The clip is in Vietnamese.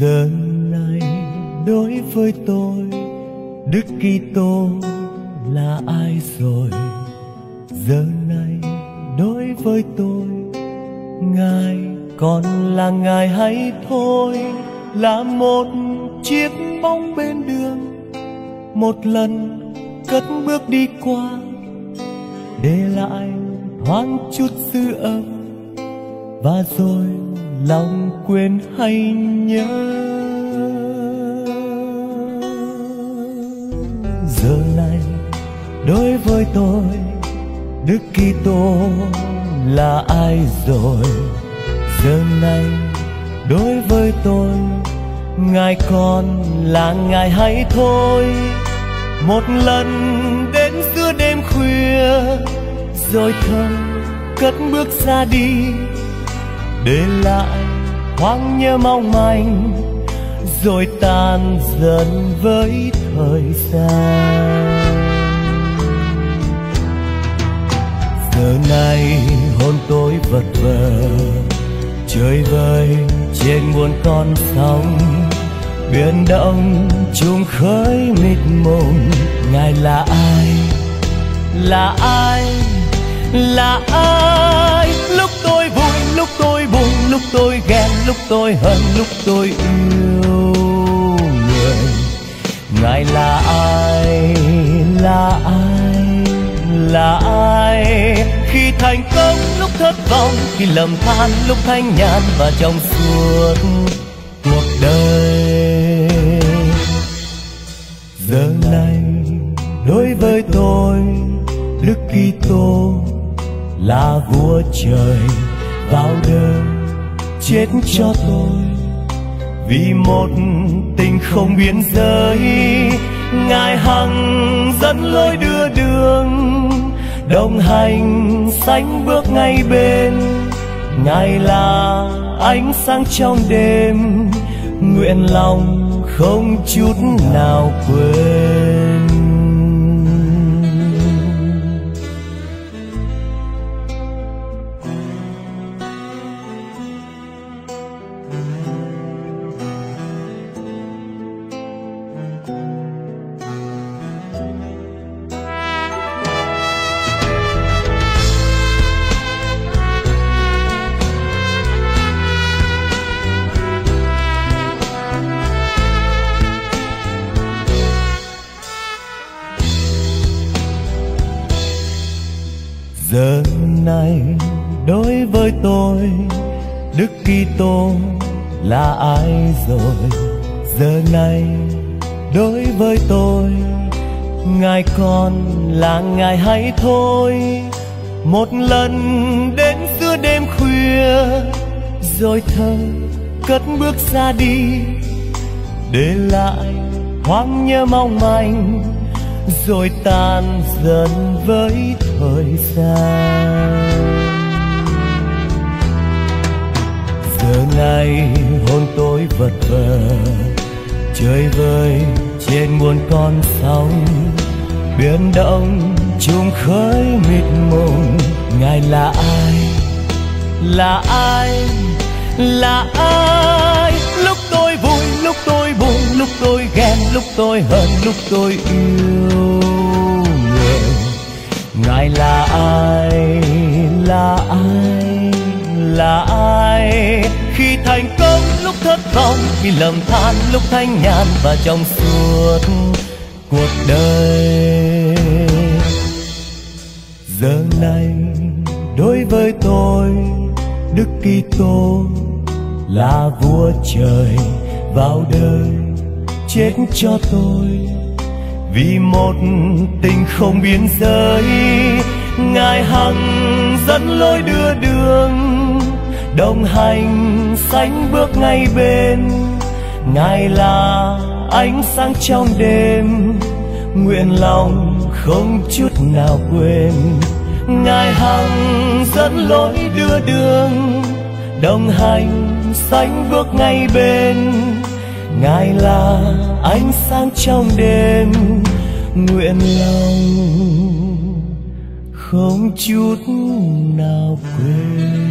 giờ này đối với tôi, đức kitô là ai rồi? Giờ này đối với tôi, ngài còn là ngài hay thôi? Là một chiếc bóng bên đường, một lần cất bước đi qua, để lại thoáng chút dư âm. Và rồi lòng quên hay nhớ. Giờ này đối với tôi, đức kitô là ai rồi? Giờ này đối với tôi, ngài còn là ngài hay thôi? Một lần đến giữa đêm khuya, rồi thầm cất bước ra đi để lại thoáng nhớ mong manh, rồi tan dần với thời gian. Giờ này hôn tôi vật vờ chơi vơi trên muôn con sóng. Biển động chung khơi mịt mùng, ngài là ai? Là ai? Là ai? Tôi ghen, lúc tôi hận, lúc tôi yêu người. Ngài là ai là ai là ai? Khi thành công, lúc thất vọng, khi lầm than, lúc thanh nhàn và trong suốt cuộc đời. Giờ này, đối với tôi, đức kitô là vua trời, vào đời chết cho tôi. Vì một tình không biên giới, ngài hằng dẫn lối đưa đường, đồng hành sánh bước ngay bên. Ngài là ánh sáng trong đêm, nguyện lòng không chút nào quên. Giờ này đối với tôi, đức kitô là ai rồi? Giờ này đối với tôi, ngài còn là ngài hay thôi? Một lần đến giữa đêm khuya, rồi thơ cất bước ra đi, để lại hoang nhớ mong manh rồi tan dần với thời gian. Giờ này hôn tôi vật vờ, chơi vơi trên muôn con sóng. Biển động chung khơi mịt mùng, ngài là ai? Là ai? Là ai? Tôi buồn, lúc tôi ghen, lúc tôi hận lúc tôi yêu người. Ngài là ai là ai là ai? Khi thành công, lúc thất vọng, khi lầm than, lúc thanh nhàn và trong suốt cuộc đời. Giờ này, đối với tôi, đức kitô là vua trời vào đời, chết cho tôi. Vì một tình không biên giới, ngài hằng dẫn lối đưa đường, đồng hành sánh bước ngay bên. Ngài là ánh sáng trong đêm, nguyện lòng không chút nào quên. Ngài hằng dẫn lối đưa đường, đồng hành sánh bước ngay bên ngài là ánh sáng trong đêm nguyện lòng không chút nào quên.